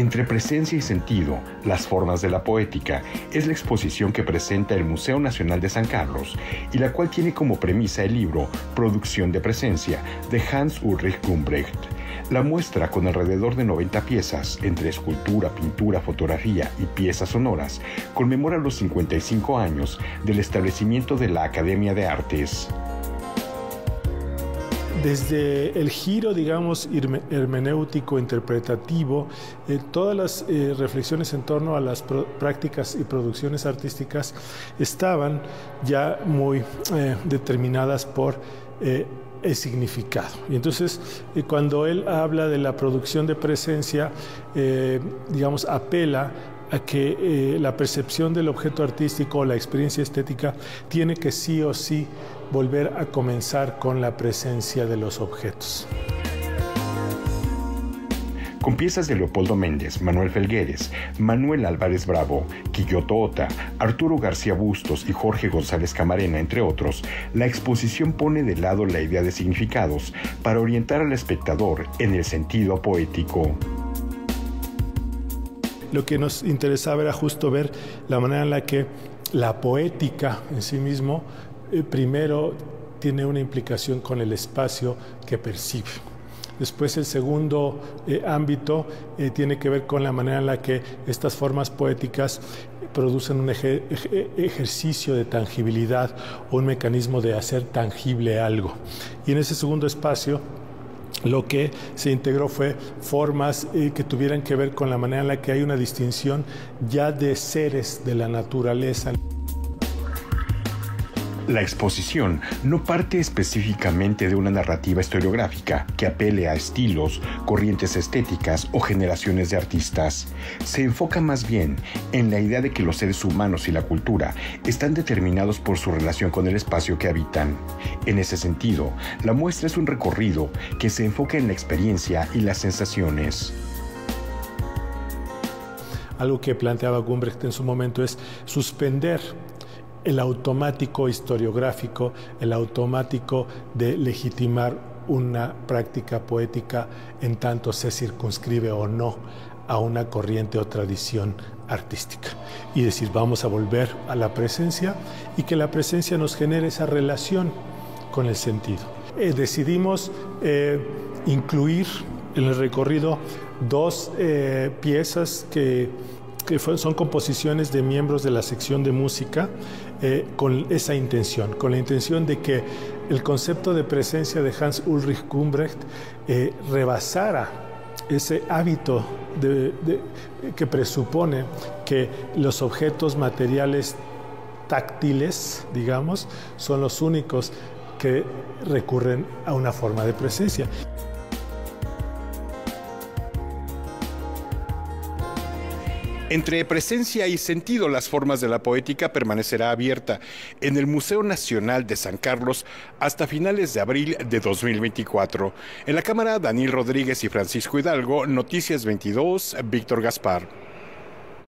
Entre presencia y sentido, las formas de la poética, es la exposición que presenta el Museo Nacional de San Carlos y la cual tiene como premisa el libro Producción de Presencia de Hans Ulrich Gumbrecht. La muestra, con alrededor de 90 piezas, entre escultura, pintura, fotografía y piezas sonoras, conmemora los 55 años del establecimiento de la Academia de Artes desde el giro, digamos, hermenéutico, interpretativo, eh, todas las eh, reflexiones en torno a las prácticas y producciones artísticas estaban ya muy eh, determinadas por el significado. Y entonces, cuando él habla de la producción de presencia, digamos, apela a que la percepción del objeto artístico o la experiencia estética tiene que sí o sí volver a comenzar con la presencia de los objetos. Con piezas de Leopoldo Méndez, Manuel Felgueres, Manuel Álvarez Bravo, Quilloto Ota, Arturo García Bustos y Jorge González Camarena, entre otros, la exposición pone de lado la idea de significados para orientar al espectador en el sentido poético. Lo que nos interesaba era justo ver la manera en la que la poética en sí mismo eh, primero tiene una implicación con el espacio que percibe. Después el segundo eh, ámbito eh, tiene que ver con la manera en la que estas formas poéticas producen un ejercicio de tangibilidad o un mecanismo de hacer tangible algo. Y en ese segundo espacio lo que se integró fue formas que tuvieran que ver con la manera en la que hay una distinción ya de seres de la naturaleza. La exposición no parte específicamente de una narrativa historiográfica que apele a estilos, corrientes estéticas o generaciones de artistas. Se enfoca más bien en la idea de que los seres humanos y la cultura están determinados por su relación con el espacio que habitan. En ese sentido, la muestra es un recorrido que se enfoca en la experiencia y las sensaciones. Algo que planteaba Gumbrecht en su momento es suspender el automático historiográfico, el automático de legitimar una práctica poética en tanto se circunscribe o no a una corriente o tradición artística. Y decir, vamos a volver a la presencia y que la presencia nos genere esa relación con el sentido. Eh, decidimos eh, incluir en el recorrido dos eh, piezas que son composiciones de miembros de la sección de música eh, con esa intención, con la intención de que el concepto de presencia de Hans Ulrich Gumbrecht eh, rebasara ese hábito que presupone que los objetos materiales táctiles, digamos, son los únicos que recurren a una forma de presencia. Entre presencia y sentido, las formas de la poética permanecerá abierta en el Museo Nacional de San Carlos hasta finales de abril de 2024. En la Cámara, Daniel Rodríguez y Francisco Hidalgo, Noticias 22, Víctor Gaspar.